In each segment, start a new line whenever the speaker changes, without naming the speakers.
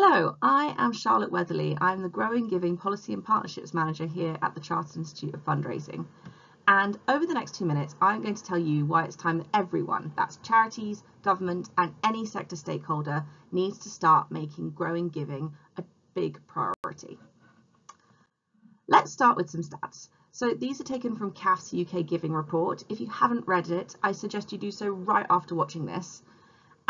Hello, I am Charlotte Weatherly. I'm the Growing Giving Policy and Partnerships Manager here at the Chartered Institute of Fundraising. And over the next two minutes, I'm going to tell you why it's time that everyone, that's charities, government, and any sector stakeholder, needs to start making growing giving a big priority. Let's start with some stats. So these are taken from CAF's UK Giving Report. If you haven't read it, I suggest you do so right after watching this.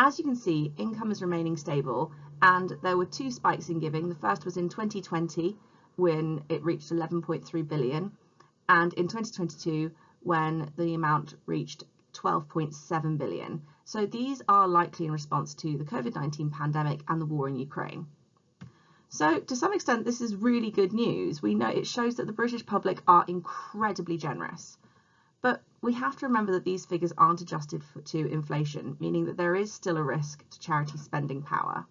As you can see, income is remaining stable and there were two spikes in giving. The first was in 2020 when it reached 11.3 billion and in 2022 when the amount reached 12.7 billion. So these are likely in response to the COVID-19 pandemic and the war in Ukraine. So to some extent, this is really good news. We know it shows that the British public are incredibly generous. But we have to remember that these figures aren't adjusted for, to inflation, meaning that there is still a risk to charity spending power.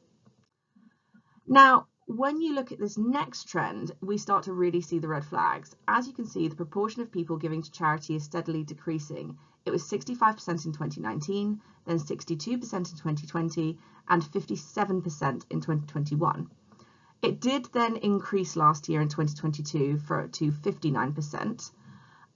Now, when you look at this next trend, we start to really see the red flags. As you can see, the proportion of people giving to charity is steadily decreasing. It was 65% in 2019, then 62% in 2020, and 57% in 2021. It did then increase last year in 2022 for, to 59%,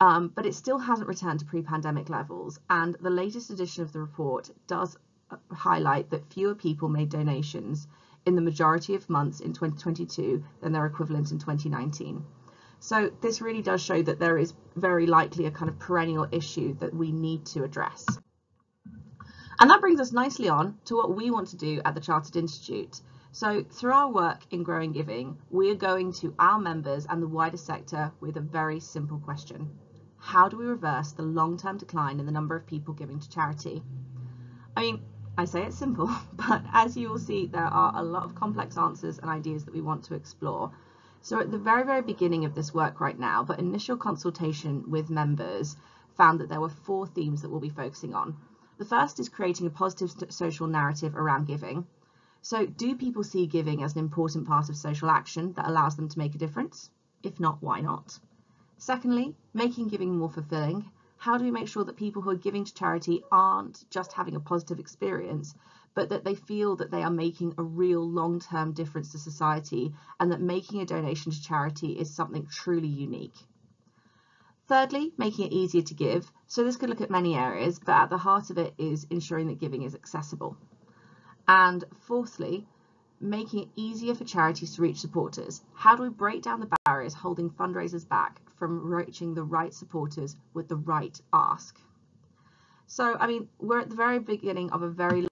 um, but it still hasn't returned to pre-pandemic levels. And the latest edition of the report does uh, highlight that fewer people made donations in the majority of months in 2022 than their equivalent in 2019. So this really does show that there is very likely a kind of perennial issue that we need to address. And that brings us nicely on to what we want to do at the Chartered Institute. So through our work in Growing Giving, we are going to our members and the wider sector with a very simple question. How do we reverse the long-term decline in the number of people giving to charity? I mean, I say it's simple, but as you will see, there are a lot of complex answers and ideas that we want to explore. So at the very, very beginning of this work right now, but initial consultation with members found that there were four themes that we'll be focusing on. The first is creating a positive social narrative around giving. So do people see giving as an important part of social action that allows them to make a difference? If not, why not? Secondly, making giving more fulfilling how do we make sure that people who are giving to charity aren't just having a positive experience, but that they feel that they are making a real long-term difference to society and that making a donation to charity is something truly unique. Thirdly, making it easier to give. So this could look at many areas, but at the heart of it is ensuring that giving is accessible. And fourthly, making it easier for charities to reach supporters. How do we break down the barriers holding fundraisers back from reaching the right supporters with the right ask? So, I mean, we're at the very beginning of a very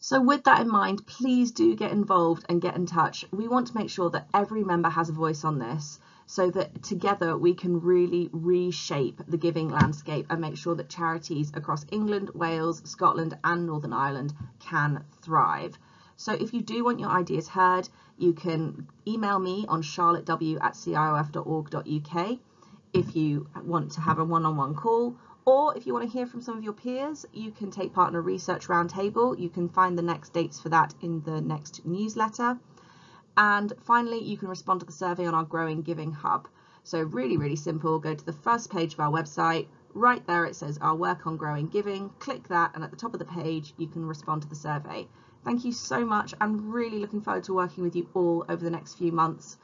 so with that in mind, please do get involved and get in touch. We want to make sure that every member has a voice on this so that together we can really reshape the giving landscape and make sure that charities across England, Wales, Scotland and Northern Ireland can thrive. So if you do want your ideas heard, you can email me on charlottew at ciof.org.uk if you want to have a one-on-one -on -one call or if you want to hear from some of your peers, you can take part in a research roundtable. You can find the next dates for that in the next newsletter. And finally, you can respond to the survey on our Growing Giving Hub. So really, really simple. Go to the first page of our website. Right there, it says our work on growing giving. Click that, and at the top of the page, you can respond to the survey. Thank you so much. I'm really looking forward to working with you all over the next few months.